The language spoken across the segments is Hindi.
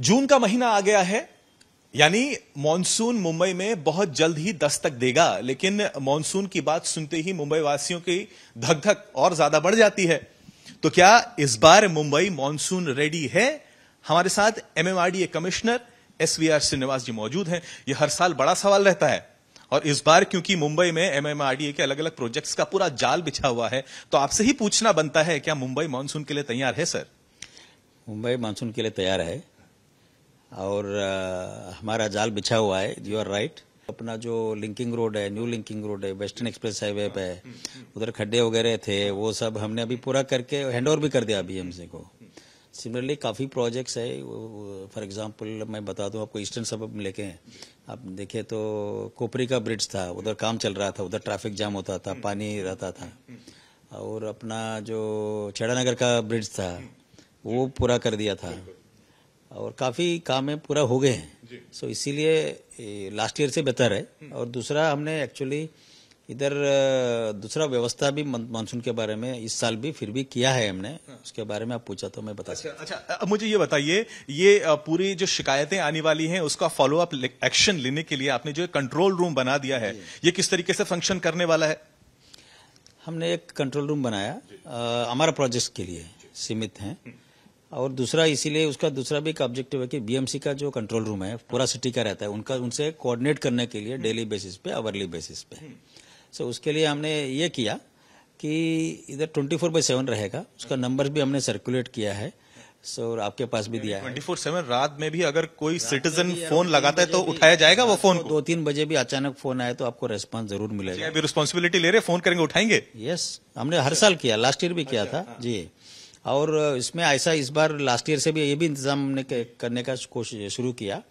जून का महीना आ गया है, यानी मॉनसून मुंबई में बहुत जल्द ही दस्तक देगा, लेकिन मॉनसून की बात सुनते ही मुंबई वासियों की धक धक और ज़्यादा बढ़ जाती है। तो क्या इस बार मुंबई मॉनसून रेडी है? हमारे साथ MMRDA commissioner S V R Srinivas ji मौजूद हैं। यह हर साल बड़ा सवाल रहता है। और इस बार क्योंकि मुंबई में एमएमआरडीए के अलग अलग प्रोजेक्ट्स का पूरा जाल बिछा हुआ है तो आपसे ही पूछना बनता है, क्या मुंबई मानसून के लिए तैयार है, सर? मुंबई मानसून के लिए तैयार है। और आ, हमारा जाल बिछा हुआ है। यू आर राइट अपना जो लिंकिंग रोड है न्यू लिंकिंग रोड है वेस्टर्न एक्सप्रेस हाईवे पे है उधर खड्डे वगैरह थे वो सब हमने अभी पूरा करके हैंड ओवर भी कर दिया बीएमसी को। सिमिलरली काफ़ी प्रोजेक्ट्स है फॉर एग्जांपल मैं बता दूँ आपको ईस्टर्न सब लेके आप देखें तो कोपरी का ब्रिज था उधर काम चल रहा था उधर ट्रैफ़िक जाम होता था पानी रहता था। और अपना जो छेड़ानगर का ब्रिज था वो पूरा कर दिया था। और काफ़ी काम है पूरा हो गए हैं। सो so, इसीलिए लास्ट ईयर से बेहतर है। और दूसरा हमने एक्चुअली इधर दूसरा व्यवस्था भी मानसून के बारे में इस साल भी फिर भी किया है हमने। उसके बारे में आप पूछा तो मैं बता अच्छा अच्छा अब मुझे ये बताइए ये पूरी जो शिकायतें आने वाली हैं उसका फॉलो अप एक्शन लेने के लिए आपने जो कंट्रोल रूम बना दिया है ये किस तरीके से फ़ंक्शन करने वाला है? हमने एक कंट्रोल रूम बनाया हमारा प्रोजेक्ट के लिए सीमित है। और दूसरा इसीलिए उसका दूसरा भी एक ऑब्जेक्टिव है कि बीएमसी का जो कंट्रोल रूम है पूरा सिटी का रहता है उनका उनसे कोऑर्डिनेट करने के लिए डेली बेसिस पे आवरली बेसिस पे। सो so, उसके लिए हमने ये किया कि इधर ट्वेंटी फोर बाई सेवन रहेगा उसका नंबर भी हमने सर्कुलेट किया है सो so, आपके पास भी दिया है। ट्वेंटी फोर सेवन रात में भी अगर कोई सिटीजन फ़ोन लगाता है तो उठाया जाएगा वो फ़ोन दो तीन बजे भी अचानक फ़ोन आए तो आपको रेस्पॉन्स ज़रूर मिलेगा। अभी रिस्पॉन्सिबिलिटी ले रहे फ़ोन करेंगे उठाएँगे? यस हमने हर साल किया लास्ट ईयर भी किया था जी। और इसमें ऐसा इस बार लास्ट ईयर से भी ये भी इंतज़ाम ने करने का कोशिश शुरू किया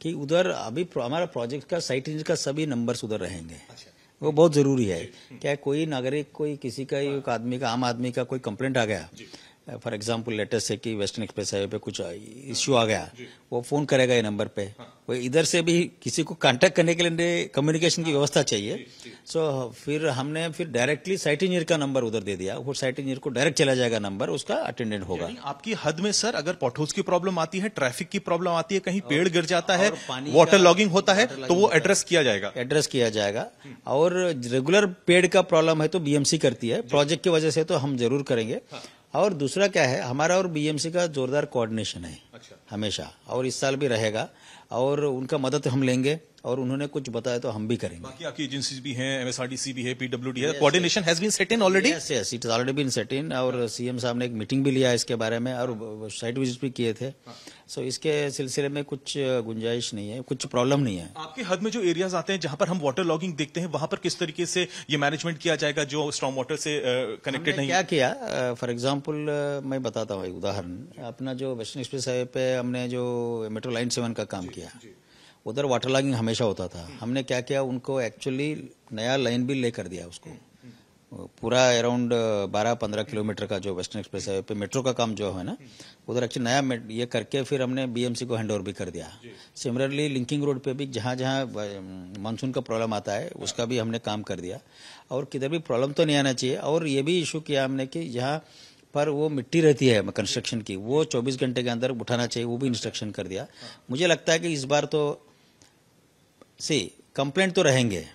कि उधर अभी हमारा प्रोजेक्ट का साइट इंज का सभी नंबर्स उधर रहेंगे। वो बहुत ज़रूरी है। क्या कोई नागरिक कोई किसी का एक आदमी का आम आदमी का कोई कंप्लेंट आ गया फॉर एग्ज़ाम्पल लेटेस्ट है कि वेस्टर्न एक्सप्रेस हाईवे पे कुछ इश्यू आ गया। वो फ़ोन करेगा ये नंबर पे। वो इधर से भी किसी को कांटेक्ट करने के लिए कम्युनिकेशन की व्यवस्था चाहिए। सो so, फिर हमने फिर डायरेक्टली साइट इंजीनियर का नंबर उधर दे दिया। वो साइट इंजीनियर को डायरेक्ट चला जाएगा नंबर उसका अटेंडेंट होगा। आपकी हद में सर अगर पॉटहोल्स की प्रॉब्लम आती है ट्रैफ़िक की प्रॉब्लम आती है कहीं पेड़ गिर जाता है वाटर लॉगिंग होता है तो वो एड्रेस किया जाएगा। एड्रेस किया जाएगा। और रेगुलर पेड़ का प्रॉब्लम है तो बीएमसी करती है। प्रोजेक्ट की वजह से तो हम ज़रूर करेंगे। और दूसरा क्या है हमारा और बीएमसी का जोरदार कोऑर्डिनेशन है अच्छा। हमेशा और इस साल भी रहेगा और उनका मदद हम लेंगे और उन्होंने कुछ बताया तो हम भी करेंगे। बाकी आपकी एजेंसीज भी हैं एमएसआरडीसी भी है पीडब्ल्यूडी है coordination has been set in already yes yes it is already been set in और सीएम साहब ने एक मीटिंग भी लिया इसके बारे में और साइट विज़िट भी किए थे। सो so, इसके सिलसिले में कुछ गुंजाइश नहीं है कुछ प्रॉब्लम नहीं है। आपके हद में जो एरियाज़ आते हैं जहाँ पर हम वाटर लॉगिंग देखते हैं वहाँ पर किस तरीके से ये मैनेजमेंट किया जाएगा जो स्ट्रॉन्ग वाटर से कनेक्टेड नहीं क्या किया? फॉर एग्ज़ाम्पल मैं बताता हूँ एक उदाहरण। अपना जो वेस्टर्न एक्सप्रेस हाईवे पे हमने जो मेट्रो लाइन सेवन का काम किया। उधर वाटर लॉगिंग हमेशा होता था। हमने क्या किया उनको एक्चुअली नया लाइन भी लेकर दिया उसको। पूरा अराउंड बारह पंद्रह किलोमीटर का जो वेस्टर्न एक्सप्रेस है पे मेट्रो का काम जो है ना उधर एक्चुअली नया ये करके फिर हमने बीएमसी को हैंड ओवर भी कर दिया। सिमिलरली लिंकिंग रोड पे भी जहाँ जहाँ मानसून का प्रॉब्लम आता है उसका भी हमने काम कर दिया। और किधर भी प्रॉब्लम तो नहीं आना चाहिए। और ये भी इशू किया हमने कि जहाँ पर वो मिट्टी रहती है कंस्ट्रक्शन की। वो 24 घंटे के अंदर उठाना चाहिए वो भी इंस्ट्रक्शन कर दिया। मुझे लगता है कि इस बार तो सी कंप्लेंट तो रहेंगे।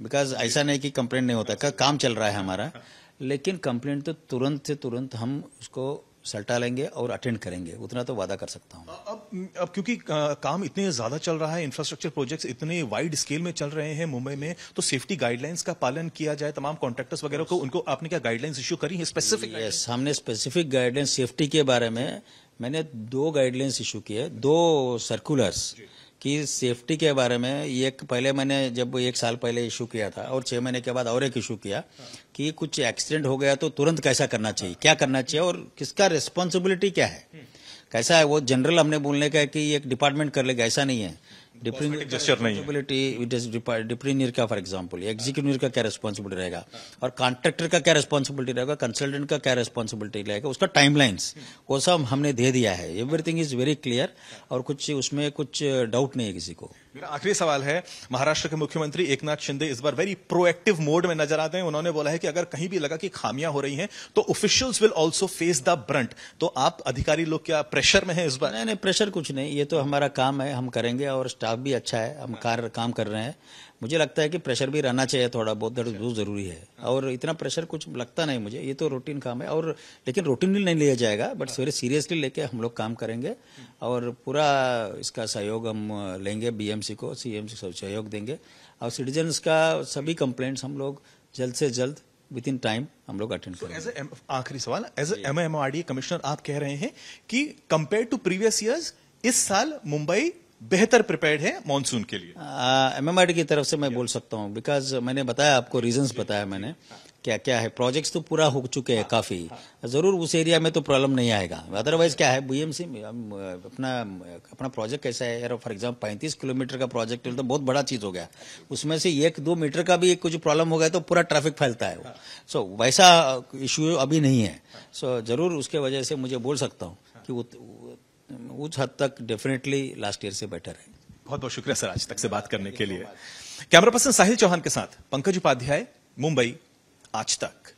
बिकॉज़ हाँ। ऐसा नहीं कि कंप्लेंट नहीं होता का काम चल रहा है हमारा। लेकिन कंप्लेंट तो तुरंत से तुरंत हम उसको सल्टा लेंगे और अटेंड करेंगे उतना तो वादा कर सकता हूँ। अब अब क्योंकि काम इतने ज़्यादा चल रहा है इंफ्रास्ट्रक्चर प्रोजेक्ट्स इतने वाइड स्केल में चल रहे हैं मुंबई में तो सेफ्टी गाइडलाइंस का पालन किया जाए तमाम कॉन्ट्रेक्टर्स वगैरह को उनको आपने क्या गाइडलाइंस इश्यू करी है स्पेसिफिक यस हमने स्पेसिफिक गाइडलाइंस सेफ्टी के बारे में मैंने दो गाइडलाइंस इशू किए दो सर्कुलर्स कि सेफ्टी के बारे में एक पहले मैंने जब एक साल पहले इशू किया था और छह महीने के बाद और एक इशू किया कि कुछ एक्सीडेंट हो गया तो तुरंत कैसा करना चाहिए? क्या करना चाहिए और किसका रिस्पॉन्सिबिलिटी क्या है? कैसा है? वो जनरल हमने बोलने का है कि एक डिपार्टमेंट कर लेगा, ऐसा नहीं है। डिप्रीनियर का फॉर एग्ज़ाम्पल एग्जीक्यूटिव का क्या रिस्पॉन्सिबिलिटी रहेगा? और कॉन्ट्रेक्टर का क्या रिस्पॉन्सिबिलिटी रहेगा? कंसल्टेंट का क्या रिस्पॉन्सिबिलिटी रहेगा? उसका टाइमलाइंस वो सब हमने दे दिया है। एवरीथिंग इज़ वेरी क्लियर और कुछ उसमें कुछ डाउट नहीं है किसी को। मेरा आखिरी सवाल है महाराष्ट्र के मुख्यमंत्री एकनाथ शिंदे इस बार वेरी प्रोएक्टिव मोड में नज़र आते हैं। उन्होंने बोला है कि अगर कहीं भी लगा कि खामियाँ हो रही हैं तो officials will also face the brunt तो आप अधिकारी लोग क्या प्रेशर में हैं इस बार? नहीं नहीं प्रेशर कुछ नहीं। ये तो हमारा काम है हम करेंगे और स्टाफ भी अच्छा है हम कार काम कर रहे हैं। मुझे लगता है कि प्रेशर भी रहना चाहिए थोड़ा बहुत बहुत ज़रूरी है। और इतना प्रेशर कुछ लगता नहीं मुझे ये तो रूटीन काम है। और लेकिन रूटीनली नहीं लिया जाएगा बट वेरी सीरियसली लेके हम लोग काम करेंगे। और पूरा इसका सहयोग हम लेंगे बीएमसी को सीएमसी को सहयोग देंगे। और सिटीजन्स का सभी कंप्लेंट्स हम लोग जल्द से जल्द विद इन टाइम हम लोग अटेंड करेंगे। एज आखिरी सवाल एज एम एम कमिश्नर आप कह रहे हैं कि कंपेयर टू प्रीवियस ईयर्स इस साल मुंबई बेहतर प्रिपेयर्ड है मानसून के लिए। एमएमआरडी की तरफ़ से मैं बोल सकता हूँ बिकॉज़ मैंने बताया आपको रीजंस बताया मैंने क्या क्या है प्रोजेक्ट्स तो पूरा हो चुके हैं काफ़ी। ज़रूर उस एरिया में तो प्रॉब्लम नहीं आएगा। अदरवाइज़ क्या है बीएमसी में अपना अपना प्रोजेक्ट कैसा है? फॉर एग्ज़ाम्पल पैंतीस किलोमीटर का प्रोजेक्ट तो बहुत बड़ा चीज़ हो गया। उसमें से एक दो मीटर का भी कुछ प्रॉब्लम हो गया तो पूरा ट्रैफ़िक फैलता है सो so, वैसा इश्यू अभी नहीं है। सो so, ज़रूर उसके वजह से मुझे बोल सकता हूँ कि उस हद तक डेफिनेटली लास्ट ईयर से बेटर है। बहुत बहुत शुक्रिया सर आज तक से बात करने के लिए। कैमरा पर्सन साहिल चौहान के साथ पंकज उपाध्याय, मुंबई, आज तक।